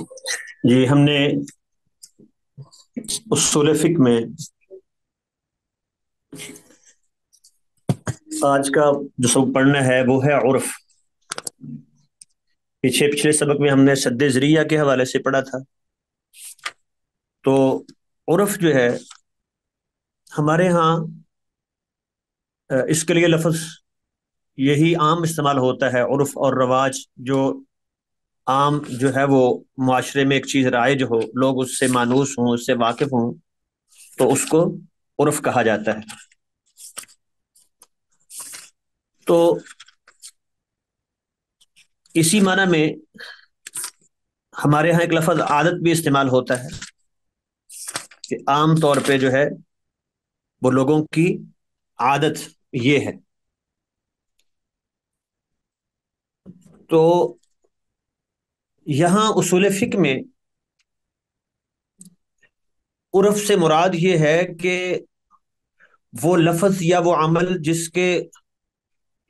जी, हमने उसूल फिक में आज का जो सब पढ़ना है, वो है उर्फ़। पीछे, पिछले सबक में हमने सद ज़रिया के हवाले से पढ़ा था। तो उर्फ़ जो है, हमारे यहाँ इसके लिए लफ्ज़ यही आम इस्तेमाल होता है, उर्फ़ और रवाज, जो आम जो है वो माशरे में एक चीज़ राइज हो, लोग उससे मानूस हों, उससे वाकिफ हों तो उसको उर्फ़ कहा जाता है। तो इसी माना में हमारे यहाँ एक लफज आदत भी इस्तेमाल होता है कि आम तौर पे जो है वो लोगों की आदत ये है। तो यहाँ उसूल फिक में उर्फ़ से मुराद ये है कि वो लफज या वो अमल जिसके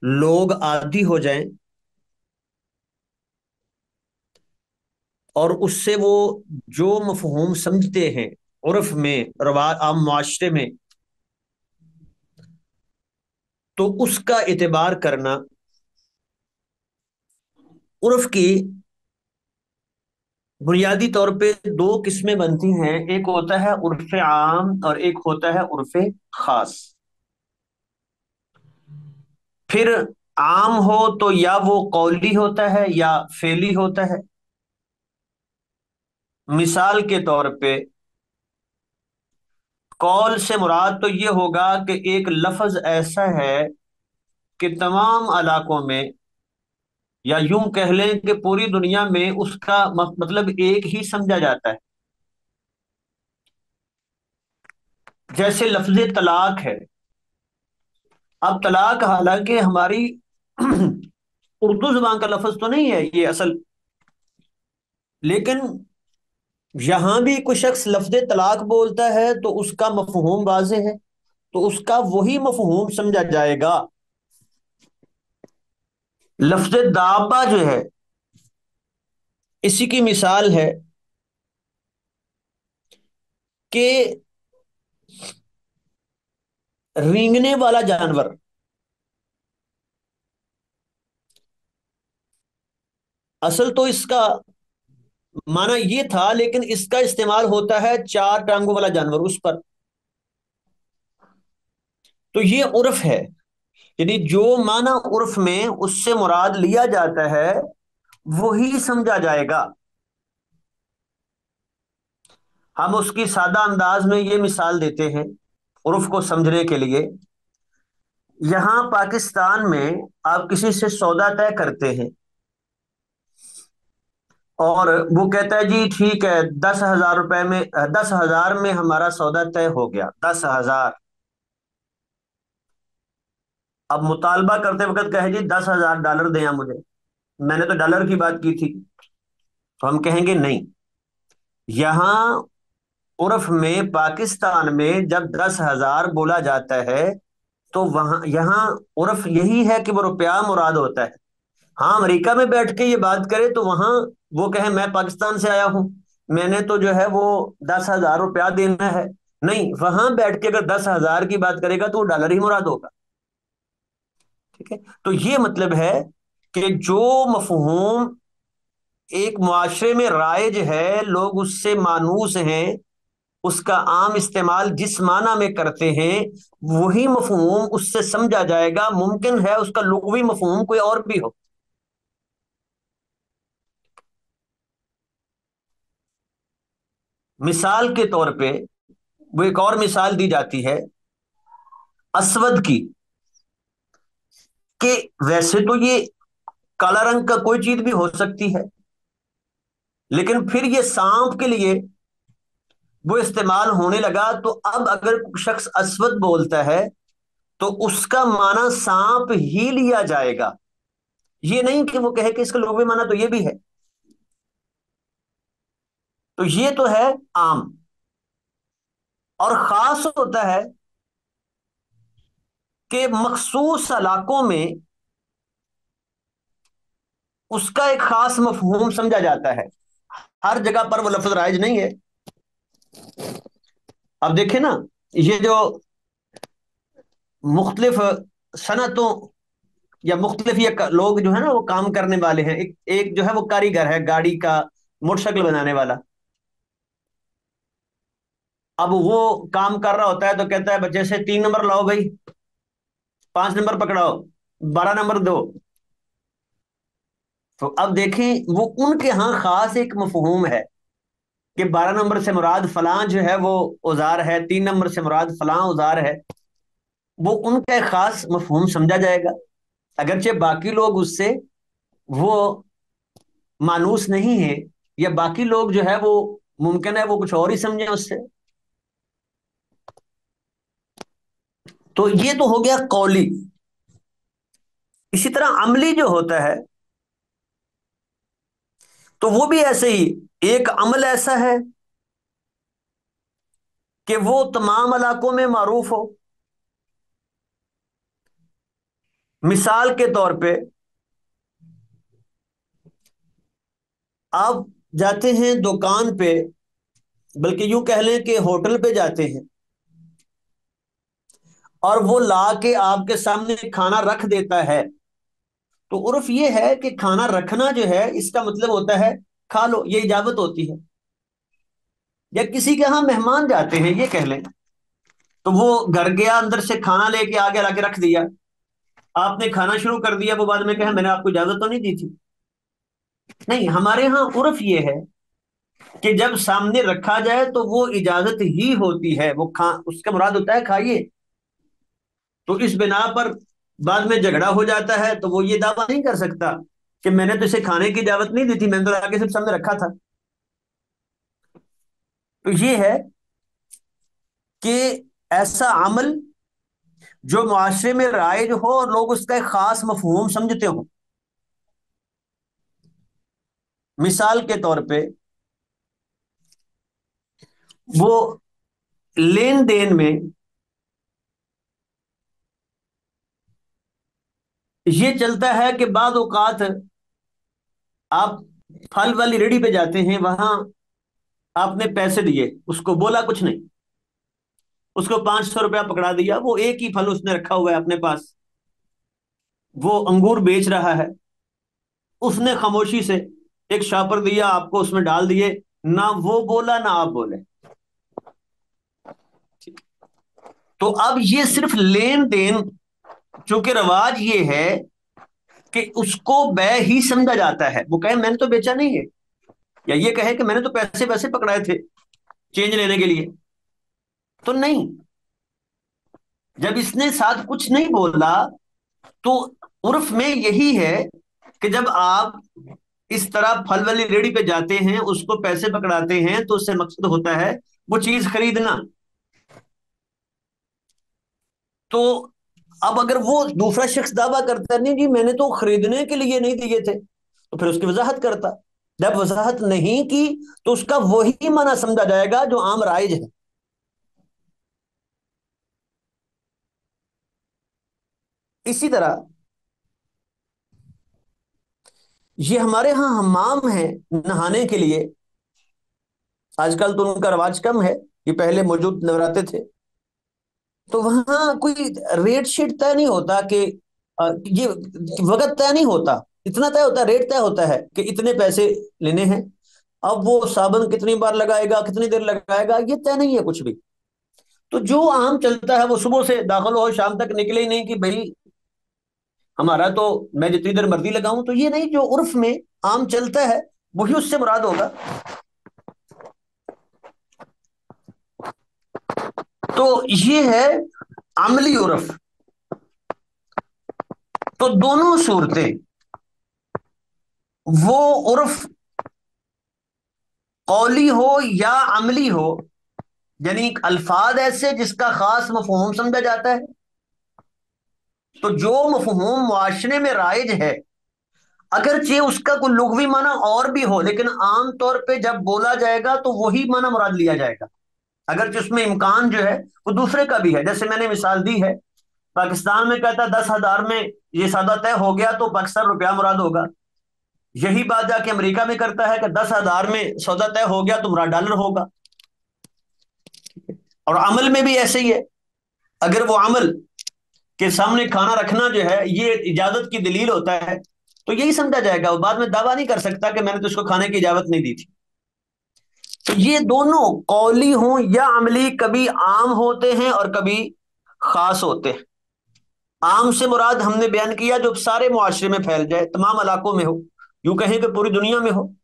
लोग आदि हो जाएँ और उससे वो जो मफहूम समझते हैं उर्फ़ में, रवा, आम माशरे में तो उसका एतबार करना उर्फ़ की बुनियादी तौर पे दो किस्में बनती हैं। एक होता है उर्फ़ आम और एक होता है उर्फ़ खास। फिर आम हो तो या वो कौली होता है या फेली होता है। मिसाल के तौर पे कौल से मुराद तो ये होगा कि एक लफज ऐसा है कि तमाम इलाकों में या यूँ कह लें कि पूरी दुनिया में उसका मतलब एक ही समझा जाता है। जैसे लफ्ज तलाक है। अब तलाक हालाँकि हमारी उर्दू ज़ुबान का लफ्ज तो नहीं है ये असल। लेकिन यहाँ भी कोई शख्स लफ्ज तलाक बोलता है तो उसका मफहूम वाज है तो उसका वही मफहूम समझा जाएगा। लफ्ज दाबा जो है, इसी की मिसाल है कि रेंगने वाला जानवर, असल तो इसका माना यह था, लेकिन इसका इस्तेमाल होता है चार टांगों वाला जानवर उस पर। तो ये उर्फ़ है। यानी जो माना उर्फ़ में उससे मुराद लिया जाता है, वही समझा जाएगा। हम उसकी सादा अंदाज में ये मिसाल देते हैं उर्फ़ को समझने के लिए। यहाँ पाकिस्तान में आप किसी से सौदा तय करते हैं और वो कहता है, जी, ठीक है, दस हज़ार रुपए में, दस हज़ार में हमारा सौदा तय हो गया, दस हज़ार। अब मुतालबा करते वक्त कहे जी, दस हज़ार डॉलर दें मुझे। मैंने तो डॉलर की बात की थी। तो हम कहेंगे नहीं। यहाँ उर्फ़ में पाकिस्तान में जब दस हज़ार बोला जाता है तो वहाँ, यहाँ उर्फ़ यही है कि वो रुपया मुराद होता है। हाँ अमेरिका में बैठ के ये बात करे तो वहाँ वो कहे, मैं पाकिस्तान से आया हूँ। मैंने तो जो है वो दस हज़ार रुपया देना है। नहीं, वहाँ बैठ के अगर दस हज़ार की बात करेगा तो वो डॉलर ही मुराद होगा। ठीक है? तो ये मतलब है कि जो मफहूम एक माशरे में राइज है, लोग उससे मानूस हैं, उसका आम इस्तेमाल जिस माना में करते हैं, वही मफहूम उससे समझा जाएगा, मुमकिन है उसका लुगवी मफहूम कोई और भी हो। मिसाल के तौर पे, वो एक और मिसाल दी जाती है, असवद की। कि वैसे तो ये काला रंग का कोई चीज़ भी हो सकती है, लेकिन फिर ये सांप के लिए वो इस्तेमाल होने लगा। तो अब अगर शख्स असवद बोलता है तो उसका माना सांप ही लिया जाएगा। ये नहीं कि वो कहे कि इसका लोग माना तो ये भी है। तो ये तो है आम। और खास होता है कि मखसूस इलाकों में उसका एक खास मफहूम समझा जाता है। हर जगह पर वो लफ्ज राइज नहीं है। अब देखें ना, ये जो मुख्तलिफ़ सनतों या मुख्तलिफ़ ये लोग जो है ना, वो काम करने वाले हैं। एक एक जो है वो कारीगर है, गाड़ी का मोटरसाइकिल बनाने वाला। अब वो काम कर रहा होता है तो कहता है बच्चे से तीन नंबर लाओ भाई। पाँच नंबर पकड़ाओ, बारह नंबर दो। तो अब देखें, वो उनके यहाँ खास एक मफहूम है कि बारह नंबर से मुराद फलां जो है वो औज़ार है, तीन नंबर से मुराद फलां औज़ार है। वो उनका एक खास मफहूम समझा जाएगा। अगरचे बाकी लोग उससे वो मानूस नहीं है, या बाकी लोग जो है वो मुमकिन है वो कुछ और ही समझें उससे। तो ये तो हो गया कौली। इसी तरह अमली जो होता है तो वो भी ऐसे ही, एक अमल ऐसा है कि वो तमाम इलाकों में मारूफ हो। मिसाल के तौर पे, आप जाते हैं दुकान पे, बल्कि यूँ कह लें कि होटल पे जाते हैं और वो ला के आपके सामने खाना रख देता है। तो उर्फ़ ये है कि खाना रखना जो है, इसका मतलब होता है, खा लो, ये इजाज़त होती है। या किसी के यहाँ मेहमान जाते हैं, ये कह लें तो वो घर गया, अंदर से खाना लेके आगे लाके रख दिया। आपने खाना शुरू कर दिया, वो बाद में कहा, मैंने आपको इजाज़त तो नहीं दी थी। नहीं, हमारे यहाँ उर्फ़ ये है कि जब सामने रखा जाए तो वो इजाज़त ही होती है। वो खा, उसका मुराद होता है, खाइए। तो इस बिना पर बाद में झगड़ा हो जाता है तो वो ये दावा नहीं कर सकता कि मैंने तो इसे खाने की इजाज़त नहीं दी थी, मैंने तो आगे सिर्फ़ सामने रखा था। तो ये है कि ऐसा अमल जो मुआशरे में राइज हो और लोग उसका एक खास मफहूम समझते हो। मिसाल के तौर पे वो लेन देन में ये चलता है कि बाद औकात आप फल वाली रेडी पे जाते हैं, वहाँ आपने पैसे दिए, उसको बोला कुछ नहीं। उसको पाँच सौ रुपया पकड़ा दिया, वो एक ही फल उसने रखा हुआ है अपने पास। वो अंगूर बेच रहा है। उसने खामोशी से एक शापर दिया, आपको उसमें डाल दिए। ना वो बोला, ना आप बोले। तो अब ये सिर्फ़ लेन देन चूँकि रवाज ये है कि उसको बै ही समझा जाता है। वो कहे, मैंने तो बेचा नहीं है। या ये कहे कि, मैंने तो पैसे वैसे पकड़ाए थे चेंज लेने के लिए। तो नहीं। जब इसने साथ कुछ नहीं बोला तो उर्फ़ में यही है कि जब आप इस तरह फल वाली रेडी पे जाते हैं, उसको पैसे पकड़ाते हैं तो उससे मकसद होता है वो चीज़ खरीदना। तो अब अगर वो दूसरा शख्स दावा करता नहीं जी, मैंने तो खरीदने के लिए नहीं दिए थे। तो फिर उसकी वजाहत करता। जब वजाहत नहीं की तो उसका वही माना समझा जाएगा जो आम राइज है। इसी तरह, ये हमारे यहाँ हमाम है नहाने के लिए। आजकल तो उनका रवाज कम है ये पहले मौजूद नवराते थे। तो वहाँ कोई रेट शीट तय नहीं होता कि ये वक्त तय नहीं होता। इतना तय होता है रेट तय होता है कि इतने पैसे लेने हैं। अब वो साबन कितनी बार लगाएगा, कितनी देर लगाएगा, ये तय नहीं है कुछ भी। तो जो आम चलता है वो सुबह से दाखिल हो, शाम तक निकले ही नहीं कि भाई, हमारा तो मैं जितनी देर मर्ज़ी लगाऊँ तो ये नहीं, जो उर्फ़ में आम चलता है, वही उससे मुराद होगा। तो ये है अमली उर्फ़। तो दोनों सूरतें, वो उर्फ़ कौली हो या अमली हो, यानी अल्फाज ऐसे जिसका खास मफहूम समझा जाता है। तो जो मफहूम मुआशरे में राइज है अगर अगरचे उसका कोई लुगवी माना और भी हो, लेकिन आमतौर पे जब बोला जाएगा तो वही माना मुराद लिया जाएगा। अगर जिसमें इम्कान जो है, वो दूसरे का भी है। जैसे मैंने मिसाल दी है, पाकिस्तान में कहता दस हज़ार में ये सौदा तय हो गया तो पाकिस्तान रुपया मुराद होगा। यही बात जाके अमेरिका में करता है कि दस हज़ार में सौदा तय हो गया तो मुराद डॉलर होगा। और अमल में भी ऐसे ही है। अगर वो अमल के सामने खाना रखना जो है, ये इजाज़त की दलील होता है तो यही समझा जाएगा। वो बाद में दावा नहीं कर सकता कि मैंने तो उसको खाने की इजाज़त नहीं दी थी। ये दोनों कौली हों या अमली कभी आम होते हैं और कभी खास होते हैं। आम से मुराद हमने बयान किया जो सारे मुआशरे में फैल जाए, तमाम इलाकों में हो, यूँ कहें कि पूरी दुनिया में हो।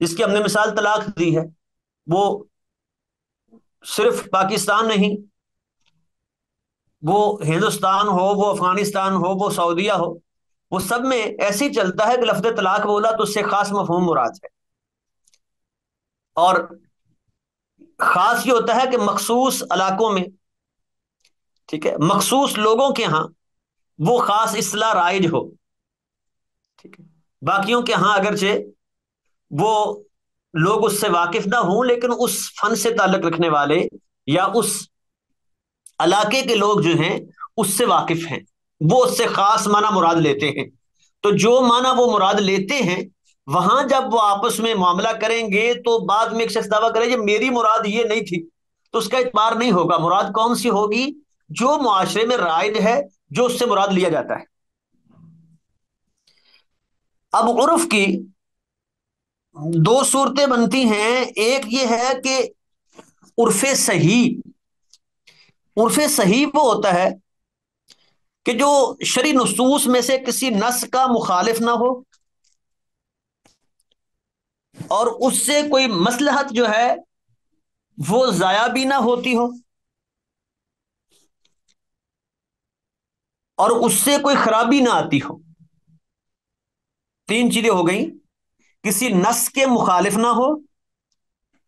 जिसकी हमने मिसाल तलाक दी है। वो सिर्फ़ पाकिस्तान नहीं, वो हिंदुस्तान हो, वो अफ़गानिस्तान हो, वो सऊदिया हो, वो सब में ऐसे ही चलता है कि लफ्ज तलाक बोला तो उससे खास मफहम मुराद है। और खास ये होता है कि मखसूस इलाकों में, ठीक है, मखसूस लोगों के यहाँ वो खास इसलाह राइज हो, ठीक है। बाकियों के यहाँ अगरचे वो लोग उससे वाकिफ ना हों, लेकिन उस फन से ताल्लुक रखने वाले या उस इलाके के लोग जो हैं, उससे वाकिफ हैं। वो उससे खास माना मुराद लेते हैं। तो जो माना वो मुराद लेते हैं वहाँ जब वो आपस में मामला करेंगे तो बाद में एक शख्स दावा करे मेरी मुराद ये नहीं थी। तो उसका इतबार नहीं होगा। मुराद कौन सी होगी? जो मुआशरे में राइज है, जो उससे मुराद लिया जाता है। अब उर्फ़ की दो सूरतें बनती हैं। एक ये है कि उर्फ़ सही। उर्फ़ सही वो होता है कि जो शरी नसूस में से किसी नस का मुखालिफ ना हो और उससे कोई मसलहत जो है, वो जाया भी ना होती हो। और उससे कोई खराबी ना आती हो। तीन चीज़ें हो गई। किसी नस के मुखालिफ ना हो,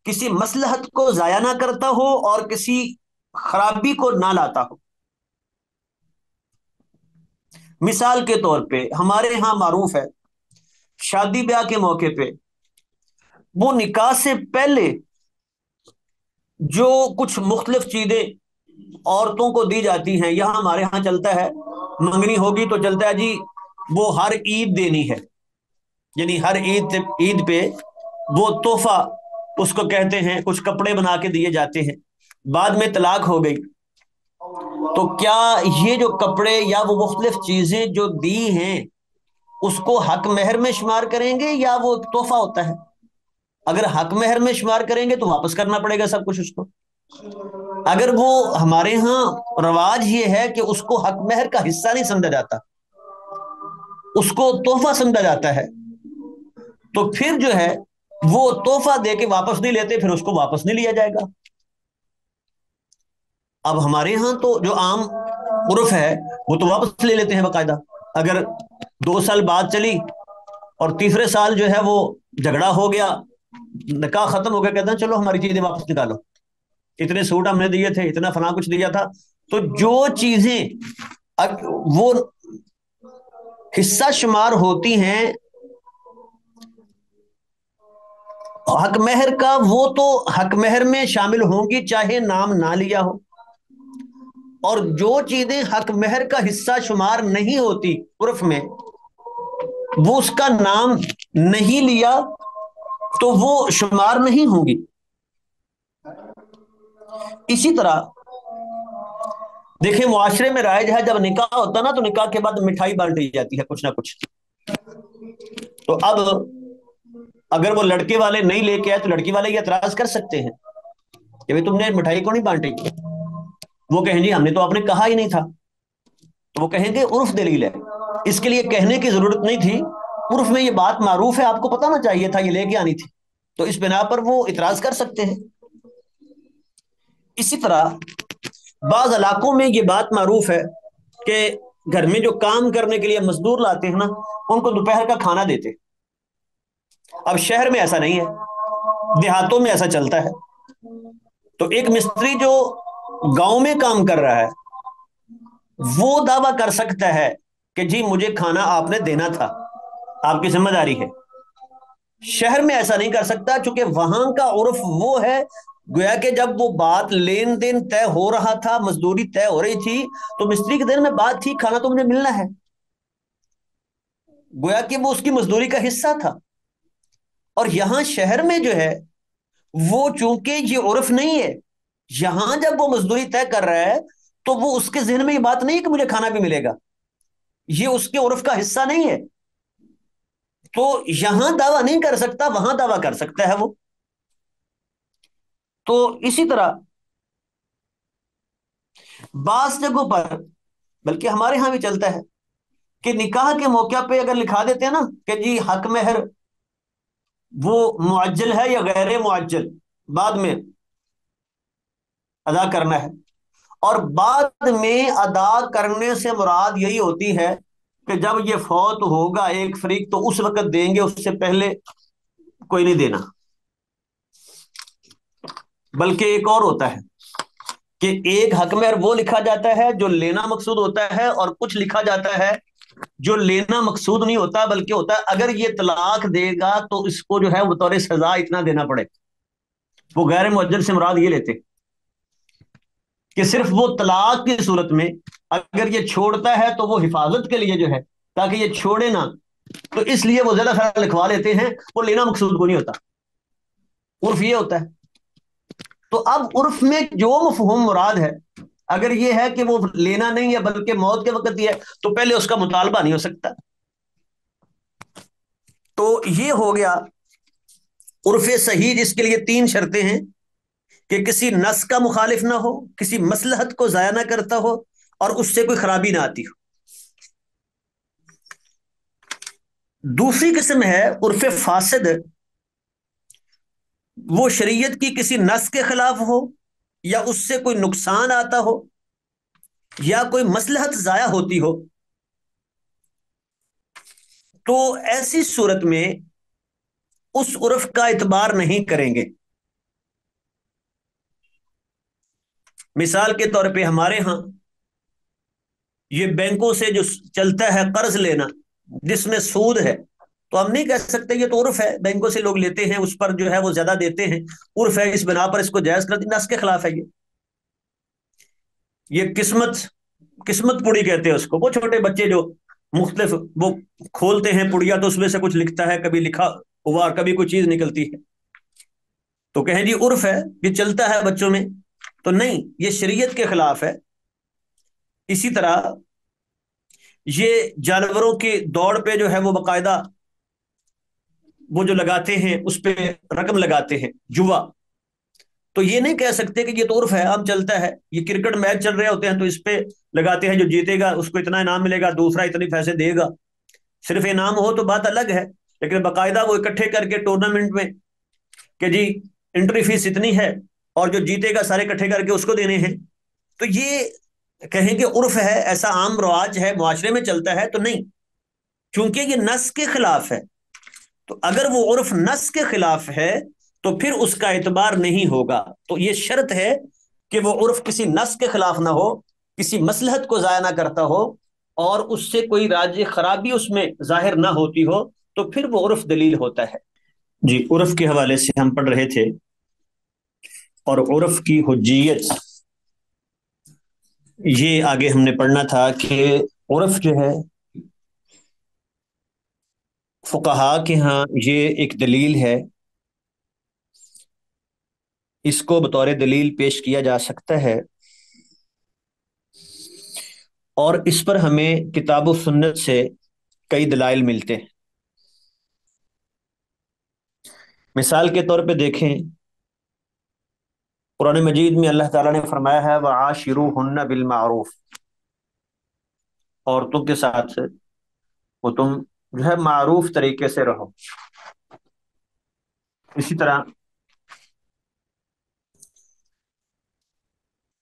किसी मसलहत को जाया ना करता हो, और किसी खराबी को ना लाता हो। मिसाल के तौर पे, हमारे यहाँ मारूफ है। शादी ब्याह के मौके पे वो निकाह से पहले जो कुछ मुख्तलिफ़ चीज़ें औरतों को दी जाती हैं, यहाँ हमारे यहाँ चलता है। मंगनी होगी तो चलता है जी, वो हर ईद देनी है। यानी हर ईद ईद पे वो तोहफा उसको कहते हैं, कुछ कपड़े बना के दिए जाते हैं। बाद में तलाक हो गई। तो क्या ये जो कपड़े या वो मुख्तलिफ़ चीज़ें जो दी हैं, उसको हक महर में शुमार करेंगे या वो तोहफा होता है? अगर हक मेहर में शुमार करेंगे तो वापस करना पड़ेगा सब कुछ उसको। अगर वो हमारे यहाँ रवाज ये है कि उसको हक महर का हिस्सा नहीं समझा जाता, उसको तोहफा समझा जाता है तो फिर जो है वो तोहफा दे के वापस नहीं लेते, फिर उसको वापस नहीं लिया जाएगा। अब हमारे यहाँ तो जो आम उर्फ़ है, वो तो वापस ले लेते हैं बाकायदा। अगर दो साल बाद चली और तीसरे साल जो है वो झगड़ा हो गया निकाह खत्म हो गया, कहते हैं, चलो, हमारी चीज़ें वापस निकालो। इतने सूट हमने दिए थे, इतना फला कुछ दिया था। तो जो चीज़ें वो हिस्सा शुमार होती हैं, हक महर का, वो तो हक महर में शामिल होंगी, चाहे नाम ना लिया हो। और जो चीज़ें हक महर का हिस्सा शुमार नहीं होती, उर्फ़ में, वो उसका नाम नहीं लिया तो वो शुमार नहीं होंगी। इसी तरह, देखिए मुआशरे में राय है जब निकाह होता ना तो निकाह के बाद मिठाई बांटी जाती है कुछ ना कुछ। तो अब अगर वो लड़के वाले नहीं लेके आए तो लड़की वाले ये एतराज़ कर सकते हैं कि भाई तुमने मिठाई को नहीं बांटी? वो कहेंगे, हमने तो आपने कहा ही नहीं था। तो वो कहेंगे, उर्फ़ दलील है। इसके लिए कहने की ज़रूरत नहीं थी। उर्फ़ में ये बात मारूफ है, आपको पता ना चाहिए था, ये लेके आनी थी। तो इस बिना पर वो इतराज कर सकते हैं। इसी तरह, बाज इलाकों में ये बात मारूफ है कि घर में जो काम करने के लिए मजदूर लाते हैं ना, उनको दोपहर का खाना देते अब शहर में ऐसा नहीं है, देहातों में ऐसा चलता है। तो एक मिस्त्री जो गाँव में काम कर रहा है, वो दावा कर सकता है कि, जी, मुझे खाना आपने देना था। आपकी ज़िम्मेदारी है। शहर में ऐसा नहीं कर सकता क्योंकि वहाँ का उर्फ़ वो है। गोया कि जब वो बात लेन देन तय हो रहा था, मजदूरी तय हो रही थी तो मिस्त्री के दिन में बात थी, खाना तो मुझे मिलना है। गोया कि वो उसकी मजदूरी का हिस्सा था। और यहाँ शहर में जो है, वो चूँकि ये उर्फ़ नहीं है, यहाँ जब वो मजदूरी तय कर रहा है तो वो उसके जहन में ये बात नहीं है कि मुझे खाना भी मिलेगा। ये उसके उर्फ़ का हिस्सा नहीं है। तो यहाँ दावा नहीं कर सकता, वहाँ दावा कर सकता है वो। तो इसी तरह, बास जगहों पर, बल्कि हमारे यहाँ भी चलता है, कि निकाह के मौके पे अगर लिखा देते हैं ना, कि जी हक मेहर, वो मुआजल है या गैर मुआजल बाद में अदा करना है। और बाद में अदा करने से मुराद यही होती है कि जब ये फौत होगा एक फरीक तो उस वक्त देंगे, उससे पहले कोई नहीं देना। बल्कि एक और होता है कि एक हक में वो लिखा जाता है जो लेना मकसूद होता है और कुछ लिखा जाता है जो लेना मकसूद नहीं होता, बल्कि होता है, अगर ये तलाक देगा तो इसको जो है बतौर सजा इतना देना पड़े वो गैर मुज्जल से मुराद ये लेते कि सिर्फ़ वो तलाक की सूरत में अगर ये छोड़ता है तो वो हिफाजत के लिए जो है, ताकि ये छोड़े ना तो इसलिए वो ज़्यादा सारा लिखवा लेते हैं वो लेना मकसूद को नहीं होता। उर्फ़ ये होता है। तो अब उर्फ़ में जो मफहूम मुराद है, अगर ये है कि वो लेना नहीं है, बल्कि मौत के वक्त ही है तो पहले उसका मुतालबा नहीं हो सकता। तो ये हो गया उर्फ़ सही, जिसके लिए तीन शर्तें हैं, कि किसी नस का मुखालिफ ना हो, किसी मसलहत को जाया ना करता हो और उससे कोई खराबी ना आती हो। दूसरी किस्म है उर्फ़ फासिद। वो शरीयत की किसी नस के खिलाफ हो या उससे कोई नुकसान आता हो या कोई मसलहत जाया होती हो तो ऐसी सूरत में उस उर्फ़ का इतबार नहीं करेंगे। मिसाल के तौर पे हमारे यहाँ ये बैंकों से जो चलता है कर्ज लेना, जिसमें सूद है तो हम नहीं कह सकते ये तो उर्फ़ है। बैंकों से लोग लेते हैं, उस पर जो है वो ज़्यादा देते हैं। उर्फ़ है इस बिना पर इसको जायज़ कर नस के खिलाफ है ये। ये किस्मत किस्मत पुड़ी कहते हैं उसको। वो छोटे बच्चे जो मुख्तलिफ़, वो खोलते हैं पुड़िया तो उसमें से कुछ लिखता है, कभी लिखा हुआ, कभी कोई चीज़ निकलती है। तो कहें जी, उर्फ़ है, ये चलता है बच्चों में तो नहीं, ये शरीयत के खिलाफ है। इसी तरह ये जानवरों के दौड़ पे जो है वो बाकायदा वो जो लगाते हैं, उस पर रकम लगाते हैं जुआ तो ये नहीं कह सकते कि ये तो उर्फ़ है, आम चलता है। ये क्रिकेट मैच चल रहे होते हैं तो इस पे लगाते हैं, जो जीतेगा, उसको इतना इनाम मिलेगा, दूसरा इतने पैसे देगा। सिर्फ़ इनाम हो तो बात अलग है, लेकिन बाकायदा वो इकट्ठे करके टूर्नामेंट में कि जी एंट्री फ़ीस इतनी है, और जो जीतेगा, सारे इकट्ठे करके उसको देने हैं। तो ये कहें कि उर्फ़ है, ऐसा आम रवाज है, मुआशरे में चलता है तो नहीं। क्योंकि ये नस के खिलाफ है तो अगर वो उर्फ़ नस के खिलाफ है तो फिर उसका एतबार नहीं होगा। तो ये शर्त है कि वो उर्फ़ किसी नस के खिलाफ ना हो, किसी मसलहत को ज़ाया ना करता हो, और उससे कोई राज्य खराबी उसमें ज़ाहिर ना होती हो तो फिर वो उर्फ़ दलील होता है। जी, उर्फ़ के हवाले से हम पढ़ रहे थे, और उर्फ़ की हजियत ये आगे हमने पढ़ना था कि उर्फ़ जो है, फुकहा के यहाँ ये एक दलील है। इसको बतौर दलील पेश किया जा सकता है। और इस पर हमें किताब सुन्नत से कई दलाइल मिलते हैं। मिसाल के तौर पे देखें कुरान मजीद में अल्लाह ताला ने फरमाया है, वह आशिरू हन्ना बिल मारूफ. औरतों के साथ वो तुम जो है मारूफ तरीके से रहो। इसी तरह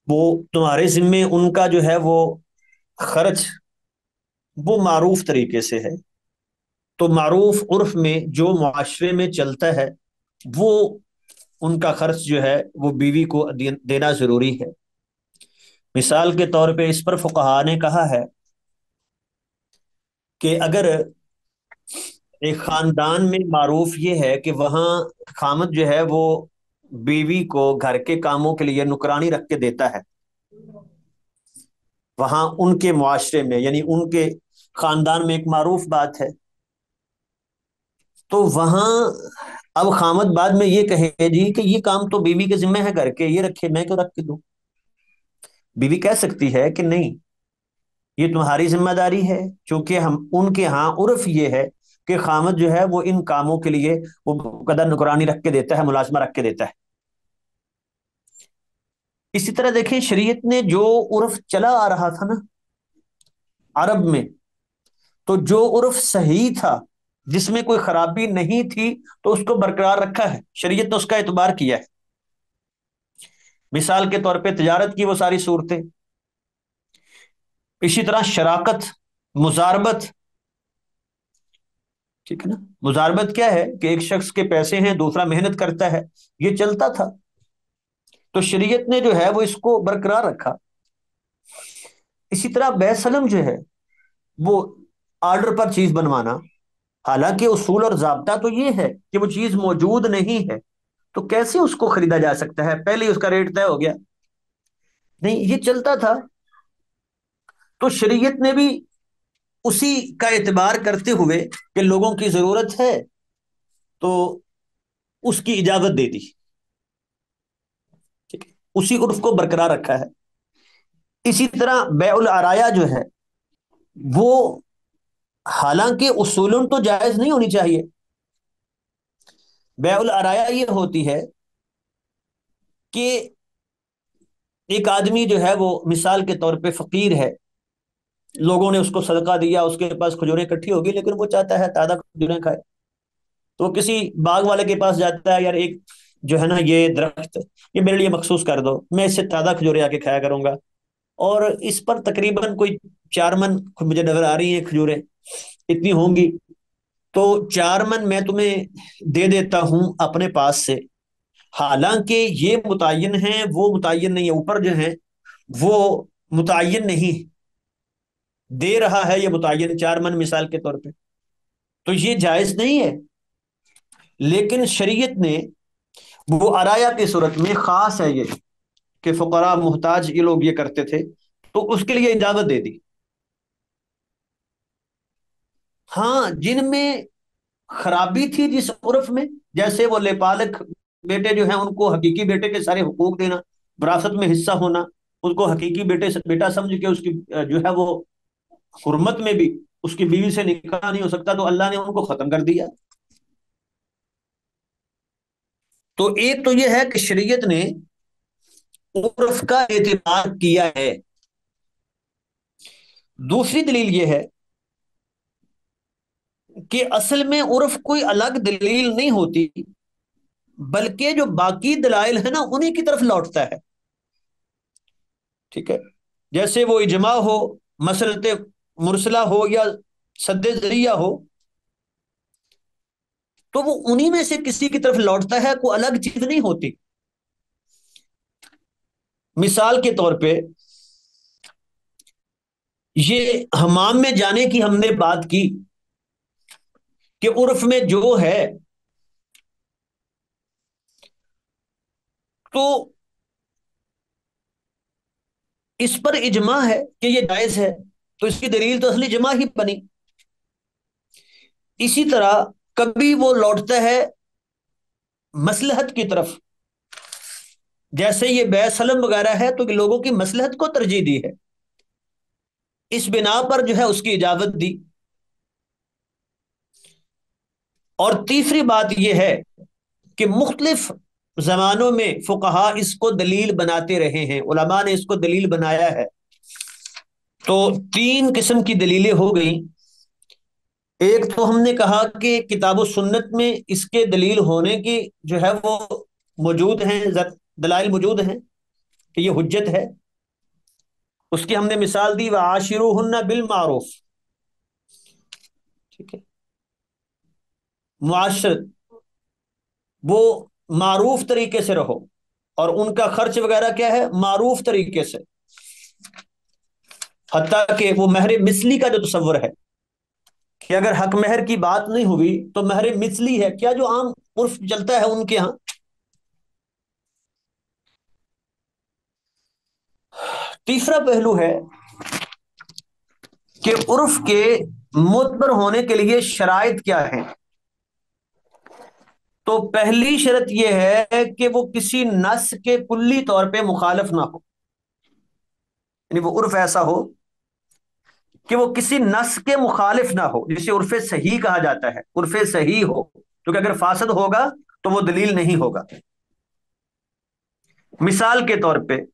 वो तुम्हारे जिम्मे उनका जो है वो खर्च वो मारूफ तरीके से है। तो मारूफ उर्फ़ में जो माशरे में चलता है, वो उनका खर्च जो है वो बीवी को देना ज़रूरी है। मिसाल के तौर पे इस पर फुकहा ने कहा है कि अगर एक खानदान में मारूफ ये है कि वहाँ खामद जो है वो बीवी को घर के कामों के लिए नुकरानी रख के देता है। वहाँ उनके मुआशरे में, यानी उनके खानदान में एक मारूफ बात है। तो वहाँ अब खामद बाद में ये कहे जी कि ये काम तो बीवी के जिम्मे है घर के ये रखे, मैं क्यों रख के दू? बीवी कह सकती है कि नहीं, ये तुम्हारी ज़िम्मेदारी है क्योंकि हम, उनके यहाँ उर्फ़ ये है कि खामद जो है वो इन कामों के लिए वो कदर नुकरानी रख के देता है, मुलाजमा रख के देता है। इसी तरह देखिए शरीयत ने जो उर्फ़ चला आ रहा था ना, अरब में तो जो उर्फ़ सही था जिसमें कोई खराबी नहीं थी तो उसको बरकरार रखा है। शरीयत ने उसका एतबार किया है। मिसाल के तौर पे तजारत की वो सारी सूरतें। इसी तरह शराकत, मुजारबत। ठीक है ना? मुजारबत क्या है कि एक शख्स के पैसे हैं, दूसरा मेहनत करता है। ये चलता था। तो शरीयत ने जो है वो इसको बरकरार रखा। इसी तरह बैसलम जो है, वो ऑर्डर पर चीज़ बनवाना। हालाँकि उसूल और जबता तो ये है कि वो चीज़ मौजूद नहीं है। तो कैसे उसको खरीदा जा सकता है? पहले ही उसका रेट तय हो गया। नहीं, ये चलता था। तो शरीयत ने भी उसी का एतबार करते हुए कि लोगों की ज़रूरत है तो उसकी इजाज़त दे दी। ठीक उसी उर्फ़ को बरकरार रखा है। इसी तरह बेउल आराया जो है, वो हालाँकि उसूलन तो जायज़ नहीं होनी चाहिए। बेउल आराया ये होती है कि एक आदमी जो है वो मिसाल के तौर पे फकीर है। लोगों ने उसको सदका दिया, उसके पास खजूरें इकट्ठी होगी लेकिन वो चाहता है ताज़ा खजूरें खाए। तो किसी बाग वाले के पास जाता है, यार एक जो है ना ये दरख्त, ये मेरे लिए मखसूस कर दो, मैं इससे ताज़ा खजूरें आके खाया करूँगा। और इस पर तकरीबन कोई चार मन मुझे नज़र आ रही है खजूरें, इतनी होंगी। तो चार मन मैं तुम्हें दे देता हूँ अपने पास से। हालाँकि ये मुतन है, वो मुतन नहीं है, ऊपर जो है, वो मुतन नहीं दे रहा है ये मुतन चार मन मिसाल के तौर पे। तो ये जायज़ नहीं है। लेकिन शरीयत ने वो अराया की सूरत में खास है ये। कि फकरा मोहताज ये लोग ये करते थे तो उसके लिए इजाज़त दे दी। हाँ जिनमें खराबी थी जिस उर्फ़ में, जैसे वो लेपालक बेटे जो हैं, उनको हकीकी बेटे के सारे हुकूक देना, विरासत में हिस्सा होना उसको हकीकी बेटे बेटा समझ के उसकी, जो है वो हुरमत में भी उसकी बीवी से निकाह नहीं हो सकता तो अल्लाह ने उनको खत्म कर दिया। तो एक तो यह है कि शरीयत ने उर्फ़ का एतबार किया है। दूसरी दलील यह है कि असल में उर्फ़ कोई अलग दलील नहीं होती, बल्कि जो बाकी दलाइल है ना, उन्हीं की तरफ़ लौटता है। ठीक है? जैसे वो इजमा हो, मसलत मुरसला हो या सद ज़रिया हो तो वो उन्हीं में से किसी की तरफ़ लौटता है, कोई अलग चीज़ नहीं होती। मिसाल के तौर पे, ये हमाम में जाने की हमने बात की कि उर्फ़ में जो है तो इस पर इजमा है कि ये जायज़ है तो इसकी दलील तो असली जमा ही बनी। इसी तरह कभी वो लौटता है मसलहत की तरफ़। जैसे ये बैसलम वगैरह है तो लोगों की मसलहत को तरजीह दी है। इस बिना पर जो है उसकी इजाज़त दी। और तीसरी बात यह है कि मुख्तलिफ़ जमानों में फुकहा इसको दलील बनाते रहे हैं, उलमा ने इसको दलील बनाया है। तो तीन किस्म की दलीलें हो गई। एक तो हमने कहा कि किताब सुन्नत में इसके दलील होने की जो है वो मौजूद हैं दलाइल मौजूद हैं कि ये हुज्जत है। उसकी हमने मिसाल दी व आशिर बिल मारूफ। ठीक है। मुआशरत वो मारूफ तरीके से रहो। और उनका खर्च वगैरह क्या है? मारूफ तरीके से। हती कि वो महर मिसली का जो तस्वर है कि अगर हक महर की बात नहीं हुई तो महर मिसली है। क्या जो आम उर्फ़ चलता है उनके यहाँ? तीसरा पहलू है कि उर्फ़ के मुतबर होने के लिए शराइत क्या है? तो पहली शर्त यह है कि वो किसी नस के कुल्ली तौर पे मुखालफ ना हो। यानी वो उर्फ़ ऐसा हो कि वो किसी नस के मुखालिफ ना हो, जिसे उर्फ़ सही कहा जाता है, उर्फ़ सही हो। क्योंकि अगर फासद होगा तो वो दलील नहीं होगा। मिसाल के तौर पे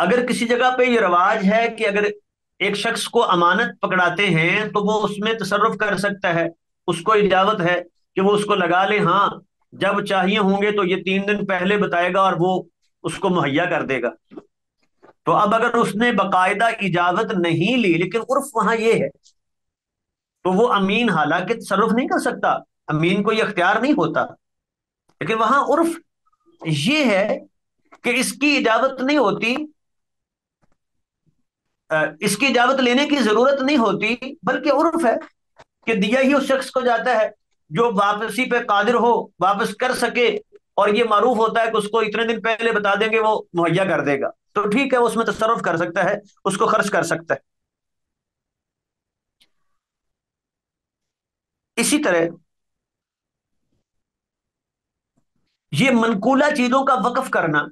अगर किसी जगह पे ये रवाज है कि अगर एक शख्स को अमानत पकड़ाते हैं तो वो उसमें तसरफ कर सकता है, उसको इजाज़त है कि वो उसको लगा ले। हाँ जब चाहिए होंगे तो ये तीन दिन पहले बताएगा और वो उसको मुहैया कर देगा। तो अब अगर उसने बाकायदा इजाज़त नहीं ली, लेकिन उर्फ़ वहाँ ये है तो वो अमीन हालाँकि तसरुफ नहीं कर सकता। अमीन को यह अख्तियार नहीं होता। लेकिन वहाँ उर्फ़ ये है कि इसकी इजाज़त नहीं होती इसकी इजाज़त लेने की ज़रूरत नहीं होती, बल्कि उर्फ़ है कि दिया ही उस शख्स को जाता है जो वापसी पे कादिर हो, वापस कर सके और ये मारूफ होता है कि उसको इतने दिन पहले बता देंगे वो मुहैया कर देगा। तो ठीक है उसमें तसरफ कर सकता है, उसको खर्च कर सकता है। इसी तरह ये मनकूला चीज़ों का वक्फ करना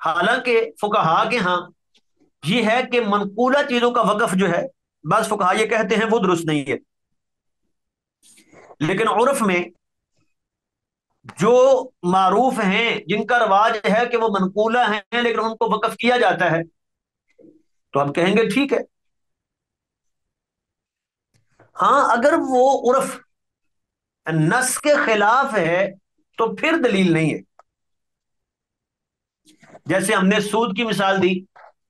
हालाँकि फुकाहा के यहाँ ये है कि मनकूला चीज़ों का वकफ जो है, बस फुकहा ये कहते हैं, वो दुरुस्त नहीं है। लेकिन उर्फ़ में जो मारूफ हैं, जिनका रवाज है कि वो मनकूला हैं, लेकिन उनको वकफ किया जाता है तो हम कहेंगे ठीक है। हाँ अगर वो उर्फ़ नस के खिलाफ है तो फिर दलील नहीं है। जैसे हमने सूद की मिसाल दी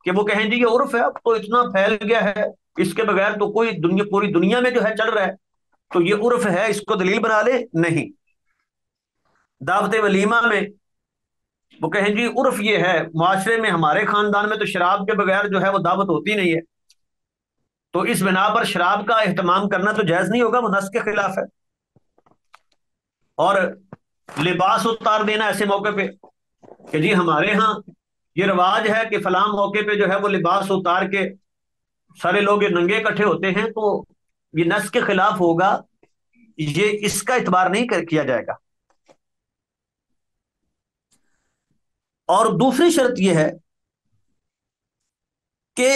कि वो कहें जी ये उर्फ़ है, अब तो इतना फैल गया है, इसके बगैर तो कोई दुनिया, पूरी दुनिया में जो है चल रहा है तो ये उर्फ़ है, इसको दलील बना ले? नहीं। दावत वलीमा में वो कहें जी उर्फ़ ये है, माशरे में हमारे खानदान में तो शराब के बगैर जो है वो दावत होती नहीं है। तो इस बिना पर शराब का अहतमाम करना तो जायज़ नहीं होगा, वो नस के खिलाफ है। और लिबास उतार देना ऐसे मौके पे कि जी हमारे यहाँ ये रिवाज है कि फलाम मौके पे जो है वो लिबास उतार के सारे लोग नंगे इकट्ठे होते हैं तो ये नस के खिलाफ होगा ये इसका इतबार नहीं कर, किया जाएगा। और दूसरी शर्त यह है कि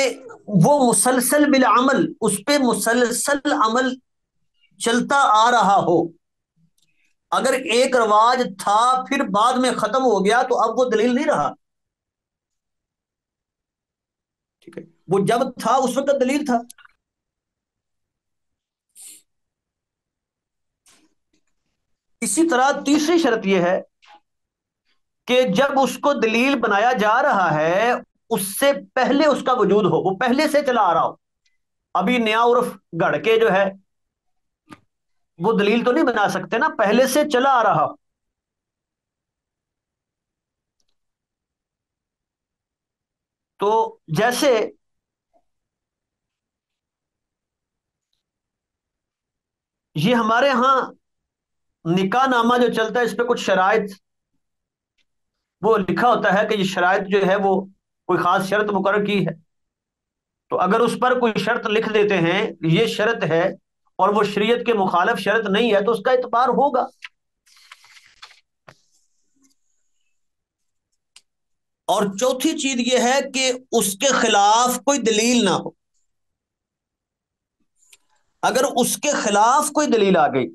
वो मुसलसल बिल अमल उस पर मुसलसल अमल चलता आ रहा हो। अगर एक रवाज था, फिर बाद में खत्म हो गया तो अब वो दलील नहीं रहा। ठीक है? वो जब था, उस वक्त दलील था। इसी तरह तीसरी शर्त यह है कि जब उसको दलील बनाया जा रहा है, उससे पहले उसका वजूद हो। वो पहले से चला आ रहा हो। अभी नया उर्फ़ गढ़ के जो है वो दलील तो नहीं बना सकते ना, पहले से चला आ रहा। तो जैसे ये हमारे यहाँ निकाह नामा जो चलता है, इस पर कुछ शराय वो लिखा होता है कि ये शराइत जो है, वो कोई खास शर्त मुकर की है। तो अगर उस पर कोई शर्त लिख देते हैं, ये शर्त है और वो शरीयत के मुखालफ शर्त नहीं है तो उसका इतबार होगा। और चौथी चीज़ ये है कि उसके खिलाफ कोई दलील ना हो। अगर उसके खिलाफ कोई दलील आ गई,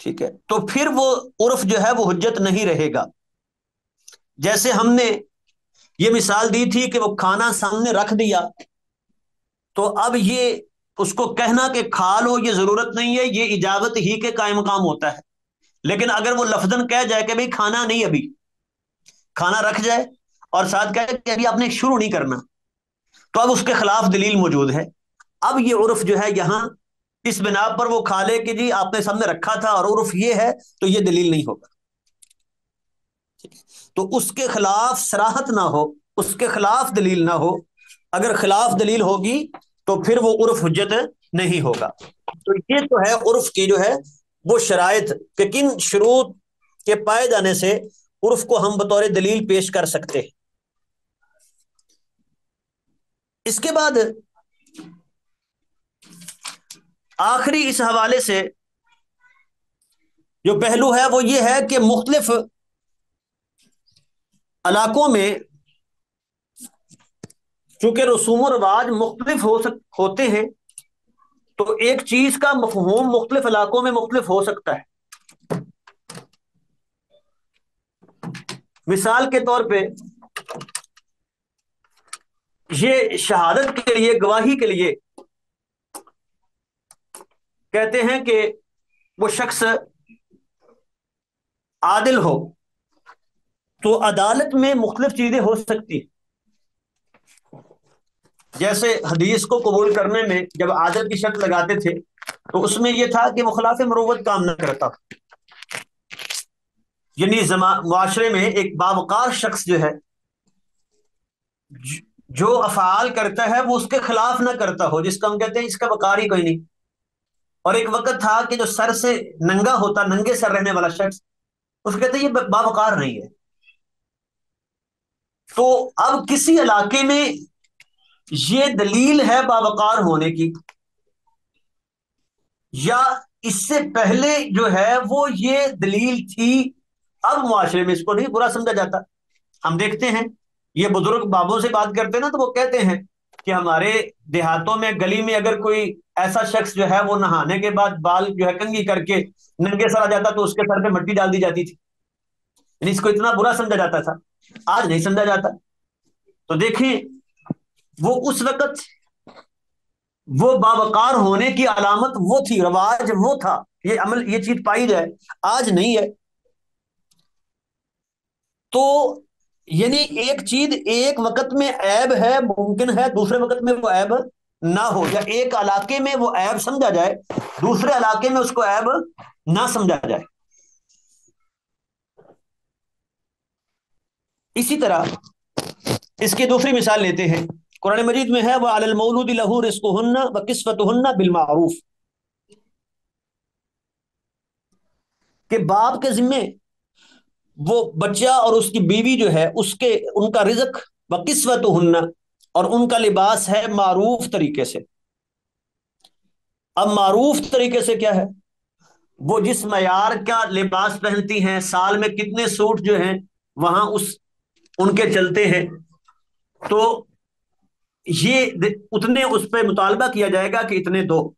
ठीक है तो फिर वो उर्फ़ जो है वो हुज्जत नहीं रहेगा। जैसे हमने ये मिसाल दी थी कि वो खाना सामने रख दिया तो अब ये उसको कहना कि खा लो, ये ज़रूरत नहीं है, ये इजाज़त ही के कायम काम होता है। लेकिन अगर वो लफजन कह जाए कि भाई खाना नहीं अभी, खाना रख जाए और साथ कहे कि अभी आपने शुरू नहीं करना तो अब उसके खिलाफ दलील मौजूद है। अब ये उर्फ़ जो है यहाँ, इस बिना पर वो खा ले कि जी आपने सामने रखा था और उर्फ़ ये है तो ये दलील नहीं होगा। तो उसके खिलाफ सराहत ना हो, उसके खिलाफ दलील ना हो अगर खिलाफ दलील होगी तो फिर वो उर्फ़ हजत नहीं होगा। तो ये तो है उर्फ़ की जो है, वो शराइत के किन शुरूत के पाए जाने से उर्फ़ को हम बतौर दलील पेश कर सकते हैं। इसके बाद आखिरी इस हवाले से जो पहलू है, वो ये है कि मुख्तलिफ़ इलाकों में चूँकि रसूम रवाज मुख्तलिफ़ हो सक, होते हैं तो एक चीज़ का मफहूम मुख्तलिफ़ इलाकों में मुख्तलिफ़ हो सकता है। मिसाल के तौर पे, ये शहादत के लिए, गवाही के लिए कहते हैं कि वो शख्स आदिल हो तो अदालत में मुख्तलिफ़ चीज़ें हो सकती हैं। जैसे हदीस को कबूल करने में जब आदत की शर्त लगाते थे तो उसमें यह था कि वो खिलाफ मरूवत काम न करता। यानी मुआशरे में एक बावकार शख्स जो है, जो अफाल करता है, वो उसके खिलाफ ना करता हो, जिसका हम कहते हैं इसका वकार ही कोई नहीं। और एक वक्त था कि जो सर से नंगा होता, नंगे सर रहने वाला शख्स, उसको कहते हैं, ये बावकार नहीं है। तो अब किसी इलाके में ये दलील है बावकार होने की। या इससे पहले जो है वो ये दलील थी, अब मुआशरे में इसको नहीं, बुरा समझा जाता। हम देखते हैं, ये बुज़ुर्ग बाबों से बात करते हैं ना तो वो कहते हैं कि हमारे देहातों में, गली में अगर कोई ऐसा शख्स जो है वो नहाने के बाद बाल जो है कंगी करके नंगे सर आ जाता तो उसके सर पे मट्टी डाल दी जाती थी। इसको इतना बुरा समझा जाता था, आज नहीं समझा जाता। तो देखें वो उस वक्त वो बावकार होने की अलामत वो थी, रवाज वो था। ये अमल, ये चीज़ पाई जाए, आज नहीं है। तो यानी एक चीज़ एक वक्त में ऐब है, मुमकिन है, दूसरे वक्त में वो ऐब ना हो। या एक इलाके में वो ऐब समझा जाए, दूसरे इलाके में उसको ऐब ना समझा जाए। इसी तरह इसकी दूसरी मिसाल लेते हैं। कुरान मजीद में है वह अलमौलूद लहू रिस्कुहन्ना व किस्वतहन्ना बिलमारूफ के बाप के जिम्मे वो बच्चा और उसकी बीवी जो है, उसके, उनका रिजक व किस्वत हन्ना और उनका लिबास है मारूफ तरीके से। अब मारूफ तरीके से क्या है? वो जिस मैार का लिबास पहनती हैं, साल में कितने सूट जो हैं, वहाँ उस, उनके चलते हैं। तो ये उतने उस पर मुतालबा किया जाएगा कि इतने दो।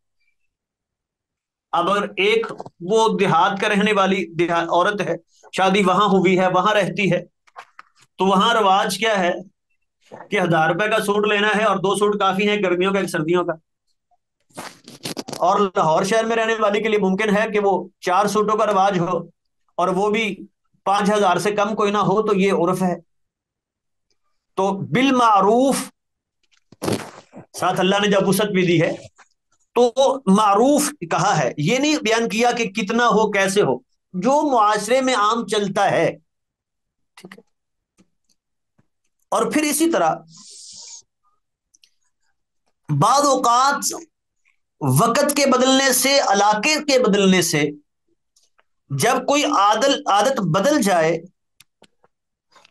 अगर एक वो देहात का रहने वाली औरत है, शादी वहाँ हुई है, वहाँ रहती है तो वहाँ रवाज क्या है कि हज़ार रुपए का सूट लेना है और दो सूट काफ़ी है गर्मियों का, एक सर्दियों का। और लाहौर शहर में रहने वाले के लिए मुमकिन है कि वो चार सूटों का रवाज हो और वो भी पाँच हज़ार से कम कोई ना हो तो ये उर्फ़ है। तो बिल मारूफ साथ अल्लाह ने जब वसत भी दी है तो मारूफ कहा है, ये नहीं बयान किया कि कितना हो, कैसे हो। जो मुआशरे में आम चलता है, ठीक है। और फिर इसी तरह, बाद औकात वक़्त के बदलने से, इलाके के बदलने से, जब कोई आदल, आदत बदल जाए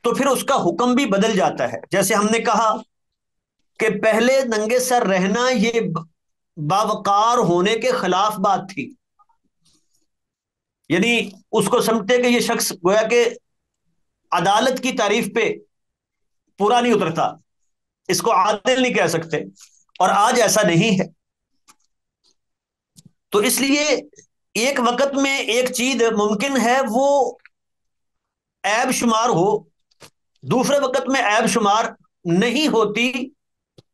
तो फिर उसका हुक्म भी बदल जाता है। जैसे हमने कहा कि पहले नंगे सर रहना ये बावकार होने के खिलाफ बात थी। यानी उसको समझते कि ये शख्स गोया के अदालत की तारीफ़ पे पूरा नहीं उतरता। इसको आदिल नहीं कह सकते। और आज ऐसा नहीं है। तो इसलिए एक वक्त में एक चीज़ मुमकिन है, वो ऐब शुमार हो। दूसरे वक्त में ऐब शुमार नहीं होती।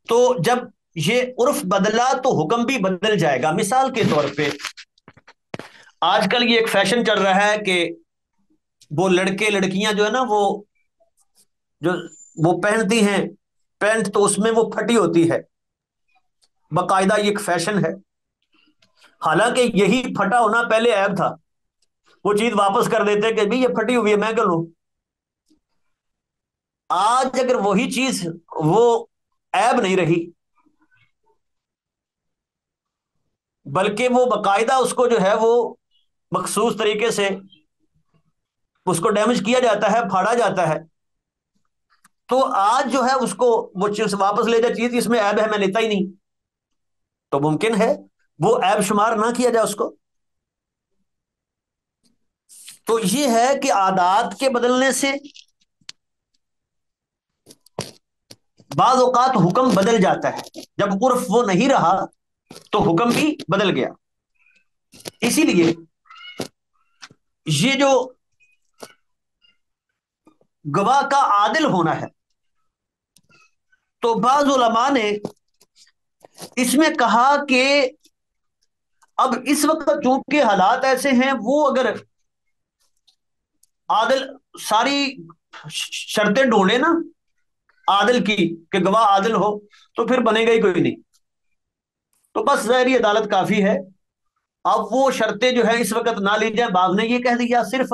तो जब ये उर्फ़ बदला तो हुक्म भी बदल जाएगा। मिसाल के तौर पे आजकल ये एक फ़ैशन चल रहा है कि वो लड़के लड़कियाँ जो है ना, वो जो वो पहनती हैं, पैंट तो उसमें वो फटी होती है। बाकायदा ये एक फ़ैशन है। हालाँकि यही फटा होना पहले ऐब था। वो चीज़ वापस कर देते कि भाई ये फटी हुई है, मैं कर लू? आज अगर वही चीज़ वो ऐब नहीं रही। बल्कि वो बाकायदा उसको जो है वो मखसूस तरीके से उसको डैमेज किया जाता है, फाड़ा जाता है। तो आज जो है उसको वो चीज़ वापस ले जाए चीज़ इसमें ऐब है, मैं लेता ही नहीं। तो मुमकिन है वो ऐब शुमार ना किया जाए उसको। तो ये है कि आदात के बदलने से बाज अवकात हुक्म बदल जाता है। जब उर्फ़ वो नहीं रहा तो हुक्म भी बदल गया। इसीलिए ये जो गवाह का आदिल होना है तो बाज उलमा ने इसमें कहा कि अब इस वक्त चूँकि हालात ऐसे हैं, वो अगर आदिल सारी शर्तें ढूंढे ना आदिल की, कि गवाह आदिल हो तो फिर बनेगा ही कोई नहीं। तो बस जहरी अदालत काफ़ी है। अब वो शर्तें जो है इस वक्त ना ली जाए। बाब ने ये कह दिया सिर्फ़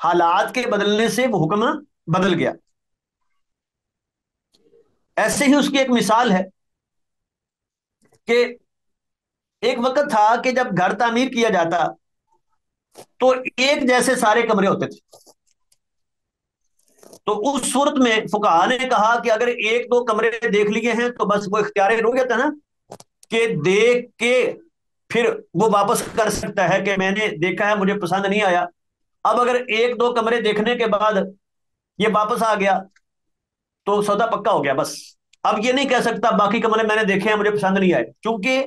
हालात के बदलने से वो हुक्म बदल गया। ऐसे ही उसकी एक मिसाल है कि एक वक्त था कि जब घर तामीर किया जाता तो एक जैसे सारे कमरे होते थे। तो उस सूरत में फुकाहा ने कहा कि अगर एक दो कमरे देख लिए हैं तो बस वो इख्तियार हो गया था ना, कि देख के फिर वो वापस कर सकता है कि मैंने देखा है, मुझे पसंद नहीं आया। अब अगर एक दो कमरे देखने के बाद ये वापस आ गया तो सौदा पक्का हो गया बस। अब ये नहीं कह सकता, बाकी कमरे मैंने देखे हैं, मुझे पसंद नहीं आए। क्योंकि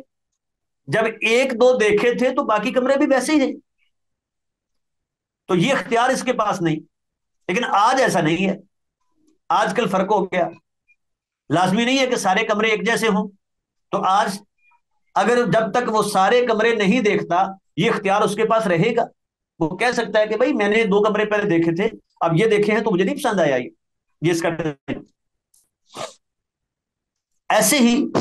जब एक दो देखे थे तो बाकी कमरे भी वैसे ही थे। तो ये इख्तियार इसके पास नहीं। लेकिन आज ऐसा नहीं है। आजकल फ़र्क हो गया। लाजमी नहीं है कि सारे कमरे एक जैसे हों। तो आज अगर जब तक वो सारे कमरे नहीं देखता, ये इख्तियार उसके पास रहेगा। वो कह सकता है कि भाई, मैंने दो कमरे पहले देखे थे, अब ये देखे हैं तो मुझे नहीं पसंद आया ये। इसका ऐसे ही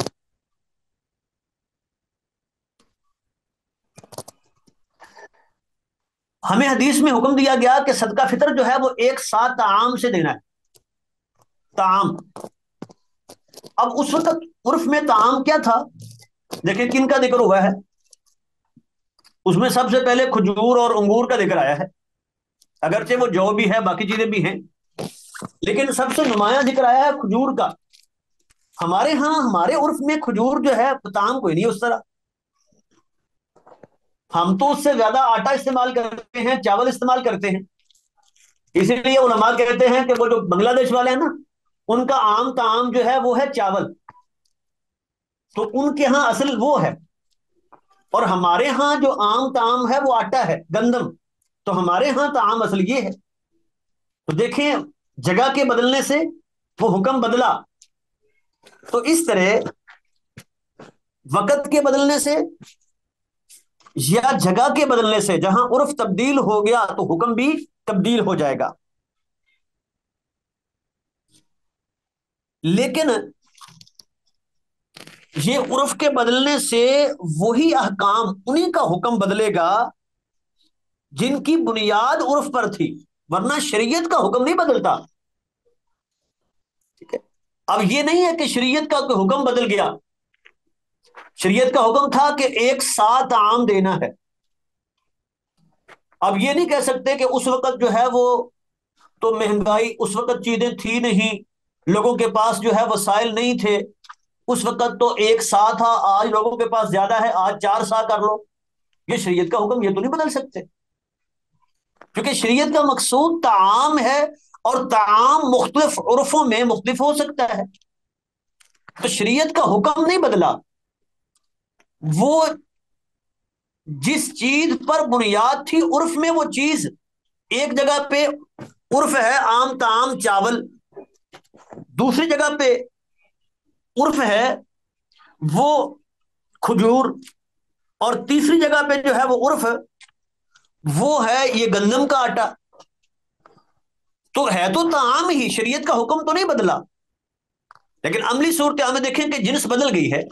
हमें हदीस में हुक्म दिया गया कि सदका फितर जो है वो एक साथ ताम से देना है। ताम। अब उस वक्त उर्फ़ में ताम क्या था? देखिए किन का ज़िक्र हुआ है। उसमें सबसे पहले खजूर और अंगूर का ज़िक्र आया है। अगरचे वो जौ भी है, बाकी चीज़ें भी हैं। लेकिन सबसे नुमाया ज़िक्र आया है खजूर का। हमारे यहाँ, हमारे उर्फ़ में खजूर जो है ताम कोई नहीं उस तरह। हम तो उससे ज़्यादा आटा इस्तेमाल करते हैं, चावल इस्तेमाल करते हैं। इसीलिए उलमा कहते हैं कि वो जो बांग्लादेश वाले हैं ना, उनका आम ताम जो है वो है चावल। तो उनके यहाँ असल वो है। और हमारे यहाँ जो आम ताम है, वो आटा है, गंदम। तो हमारे यहाँ ताम असल ये है। तो देखें, जगह के बदलने से वो हुक्म बदला। तो इस तरह, वक़्त के बदलने से या जगह के बदलने से जहाँ उर्फ़ तब्दील हो गया तो हुक्म भी तब्दील हो जाएगा। लेकिन ये उर्फ़ के बदलने से वही अहकाम उन्हीं का हुक्म बदलेगा जिनकी बुनियाद उर्फ़ पर थी, वरना शरीयत का हुक्म नहीं बदलता। ठीक है? अब ये नहीं है कि शरीयत का कोई हुक्म बदल गया। शरीयत का हुक्म था कि एक साथ आम देना है। अब ये नहीं कह सकते कि उस वक्त जो है वो तो महँगाई उस वक्त चीज़ें थी नहीं, लोगों के पास जो है वसाइल नहीं थे। उस वक्त तो एक सा था, आज लोगों के पास ज़्यादा है, आज चार सा कर लो। ये शरीयत का हुक्म, ये तो नहीं बदल सकते। क्योंकि शरीयत का मकसूद ताम है और ताम मुख्तलिफ़ उर्फों में मुख्तलिफ़ हो सकता है। तो शरीयत का हुक्म नहीं बदला। वो जिस चीज़ पर बुनियाद थी, उर्फ़ में वो चीज़ एक जगह पे उर्फ़ है, आम ताम चावल, दूसरी जगह पे उर्फ़ है, वो खजूर, और तीसरी जगह पे जो है वो उर्फ़, वो है ये गंदम का आटा। तो है तो ताम ही, शरीयत का हुक्म तो नहीं बदला। लेकिन अमली सूरत में देखें कि जिन्स बदल गई है।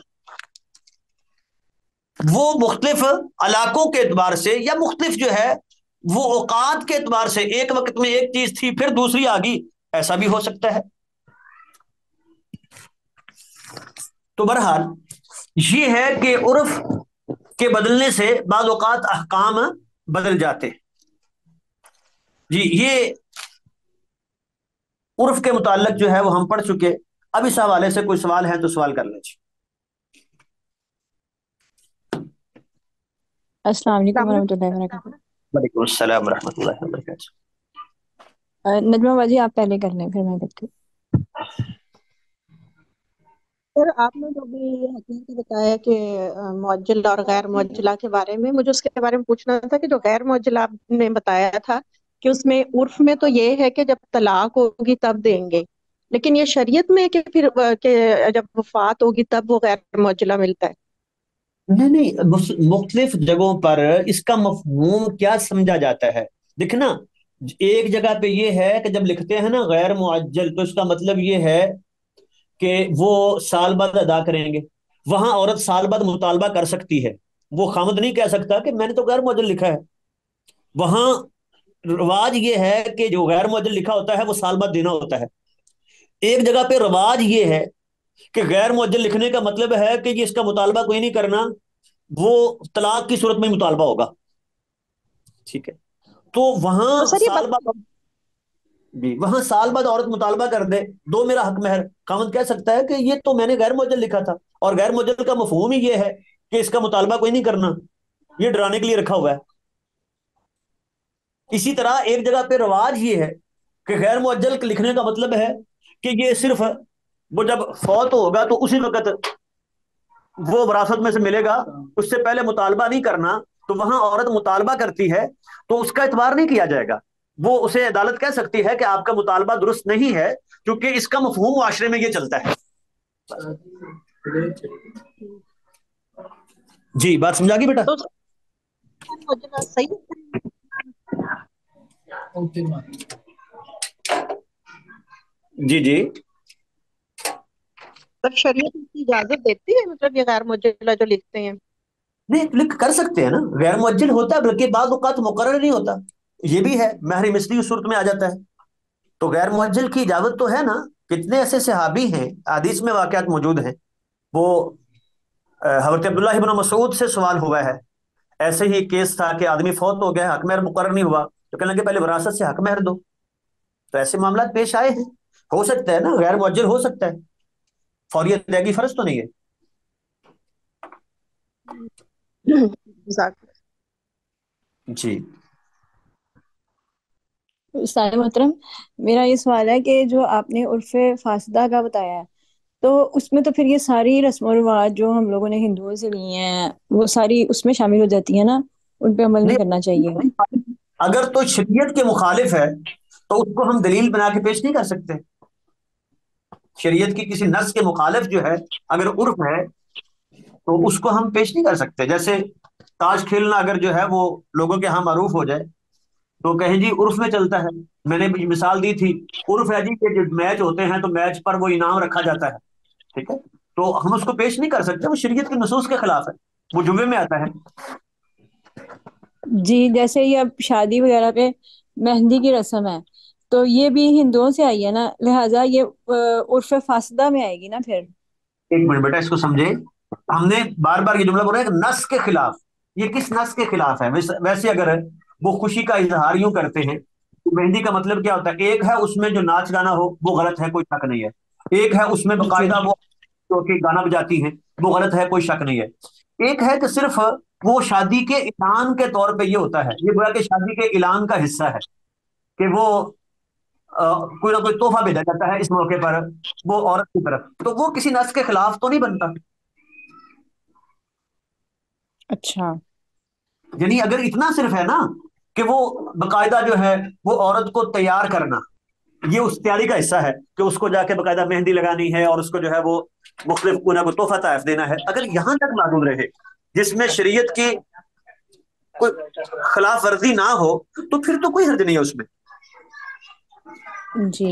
वो मुख्तलिफ़ इलाकों के एतबार से या मुख्तलिफ़ जो है, वो औकात के एतबार से एक वक्त में एक चीज़ थी, फिर दूसरी आ गई। ऐसा भी हो सकता है। तो बहरहाल, ये है कि उर्फ़ के बदलने से बाज़ात अहकाम बदल जाते। जी, ये उर्फ़ के मुतालिक जो है, वो हम पढ़ चुके अब इस हवाले से कोई सवाल है तो सवाल कर लीजिए। अस्सलाम वालेकुम वरहमतुल्लाहि वबरकातुहू वालेकुम अस्सलाम वरहमतुल्लाहि वबरकातुहू नजमा बाजी आप पहले कर लें फिर मैं करती हूँ सर आपने जो भी हकीकत बताया कि मुअज्जल और गैर मुअज्जला के बारे में मुझे उसके बारे में पूछना था कि जो गैर मुअज्जला आपने बताया था कि उसमें उर्फ़ में तो ये है कि जब तलाक होगी तब देंगे लेकिन ये शरीयत में कि फिर कि जब वफात होगी तब वो गैर मुअज्जला मिलता है नहीं नहीं मुख्तलिफ़ जगहों पर इसका मफहूम क्या समझा जाता है? देखना, एक जगह पे ये है कि जब लिखते हैं ना गैर मुअज्जल तो इसका मतलब ये है कि वो साल बाद अदा करेंगे। वहाँ औरत साल बाद मुतालबा कर सकती है। वो खामद नहीं कह सकता कि मैंने तो गैर मुअज्जल लिखा है। वहाँ रवाज ये है कि जो गैर मुअज्जल लिखा होता है, वो साल बाद देना होता है। एक जगह पे रवाज ये है कि गैर मुअज्जल लिखने का मतलब है कि ये इसका मुतालबा कोई नहीं करना वो तलाक की सूरत में ही मुतालबा होगा। ठीक है? तो वहाँ तो साल बाद जी वहाँ साल बाद औरत मुतालबा कर दे। दो मेरा हक महर। खामद कह सकता है कि ये तो मैंने गैर मुअज्जल लिखा था। और गैर मुअज्जल का मफहूम ही ये है कि इसका मुतालबा कोई नहीं करना। ये डराने के लिए रखा हुआ है। इसी तरह एक जगह पे रवाज ये है कि गैर मुअज्जल लिखने का मतलब है कि ये सिर्फ़ वो जब फौत होगा तो उसी वक्त वो विरासत में से मिलेगा। उससे पहले मुतालबा नहीं करना तो वहाँ औरत मुतालबा करती है तो उसका एतबार नहीं किया जाएगा। वो उसे अदालत कह सकती है कि आपका मुतालबा दुरुस्त नहीं है, क्योंकि इसका मफहूम मुआशरे में ये चलता है। जी, बात समझा गई बेटा? तो जी जी। सर शरीयत इसकी इजाज़त देती है? मतलब ये गैर मुअज्जला जो लिखते हैं। नहीं, लिख कर सकते हैं ना। गैर मुअज्जल होता है, बल्कि बाद मुकर्रर नहीं होता। ये भी है, महरी उस सूरत में आ जाता है। तो गैर मुअज्जल की इजाज़त तो है ना, कितने ऐसे सहाबी हैं आदिश में वाकयात मौजूद हैं। वो हज़रत अब्दुल्लाह इब्न मसूद से सवाल हुआ है। ऐसे ही केस था कि आदमी फौत हो गया, हक महर मुकर नहीं हुआ। तो कहना लगे, पहले विरासत से हक महर दो। तो ऐसे मामला पेश आए हैं। हो सकता है ना, गैर मुअज्जल हो सकता है। फौरी अदायगी फ़र्ज़ तो नहीं है? जी। मोहतरम मेरा ये सवाल है कि जो आपने उर्फ़ फासदा का बताया है तो उसमें तो फिर ये सारी रस्म रिवाज जो हम लोगों ने हिंदुओं से ली हैं वो सारी उसमें शामिल हो जाती है ना? उन पे अमल नहीं नहीं करना चाहिए। अगर तो शरीयत के मुखालिफ है तो उसको हम दलील बना के पेश नहीं कर सकते। शरीयत की किसी नस के मुखालिफ जो है, अगर उर्फ़ है तो उसको हम पेश नहीं कर सकते। जैसे ताश खेलना अगर जो है, वो लोगों के यहाँ मारूफ हो जाए तो कहें जी उर्फ़ में चलता है। मैंने मिसाल दी थी, उर्फ़ है जी के जो मैच होते हैं तो मैच पर वो इनाम रखा जाता है, ठीक है? तो हम उसको पेश नहीं कर सकते, वो शरीयत के नसूस के खिलाफ है, वो जुमे में आता है। जी, जैसे ये अब शादी वगैरह पे मेहंदी की रस्म है तो ये भी हिंदुओं से आई है ना लिहाजा ये उर्फ़ फासदा में आएगी ना फिर। एक मिनट बेटा इसको समझे। हमने बार बार ये जुमला बोला है नस के खिलाफ ये किस नस के खिलाफ है? वैसे अगर वो खुशी का इजहार यूँ करते हैं तो मेहंदी का मतलब क्या होता है? एक है उसमें जो नाच गाना हो वो गलत है कोई शक नहीं है। एक है उसमें बाकायदा वो जो कि गाना बजाती है वो गलत है कोई शक नहीं है। एक है कि सिर्फ़ वो शादी के ऐलान के तौर पे ये होता है ये गोया कि शादी के ऐलान का हिस्सा है कि वो कोई ना कोई तोहफा भेजा जाता है इस मौके पर वो औरत की तरफ़। तो वो किसी नस के खिलाफ तो नहीं बनता। अच्छा। यानी अगर इतना सिर्फ़ है ना कि वो बकायदा जो है वो औरत को तैयार करना ये उस तैयारी का हिस्सा है कि उसको जाके बकायदा मेहंदी लगानी है और उसको जो है वो मुख्तलिफ़ को तोहफा तायफ देना है। अगर यहाँ तक मालूम रहे जिसमें शरीयत की कोई खिलाफ वर्जी ना हो तो फिर तो कोई हर्ज नहीं है उसमें। जी।